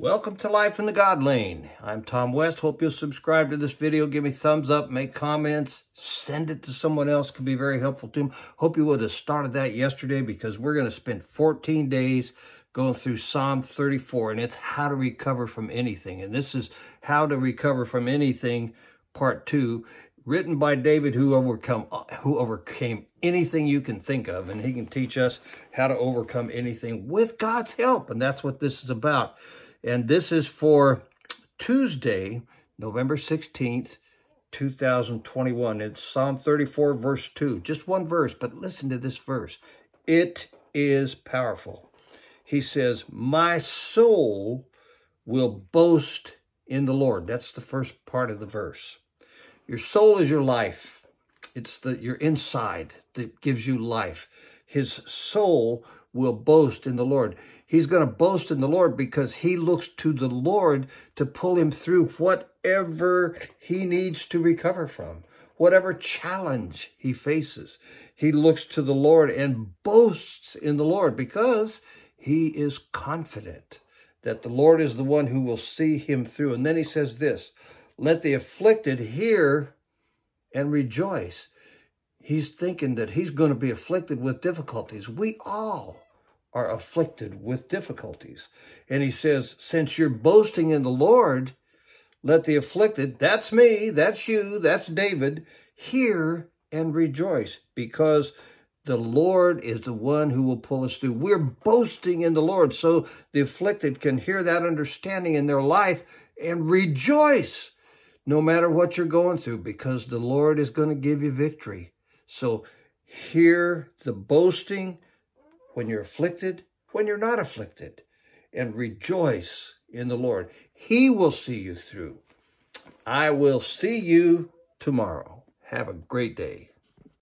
Welcome to Life in the God Lane. I'm Tom West. Hope you'll subscribe to this video. Give me thumbs up, make comments, send it to someone else. Could be very helpful to them. Hope you would have started that yesterday because we're going to spend 14 days going through Psalm 34 and it's how to recover from anything. And this is how to recover from anything part two written by David who overcome who overcame anything you can think of and he can teach us how to overcome anything with God's help and that's what this is about. And this is for Tuesday, November 16th, 2021. It's Psalm 34, verse 2. Just one verse, but listen to this verse. It is powerful. He says, My soul will boast in the Lord. That's the first part of the verse. Your soul is your life. It's the your inside that gives you life. His soul will boast in the Lord. He's going to boast in the Lord because he looks to the Lord to pull him through whatever he needs to recover from, whatever challenge he faces. He looks to the Lord and boasts in the Lord because he is confident that the Lord is the one who will see him through. And then he says this, let the afflicted hear and rejoice. He's thinking that he's going to be afflicted with difficulties. We all are afflicted with difficulties. And he says, since you're boasting in the Lord, let the afflicted, that's me, that's you, that's David, hear and rejoice because the Lord is the one who will pull us through. We're boasting in the Lord so the afflicted can hear that understanding in their life and rejoice no matter what you're going through because the Lord is going to give you victory. So hear the boasting when you're afflicted, when you're not afflicted, and rejoice in the Lord. He will see you through. I will see you tomorrow. Have a great day.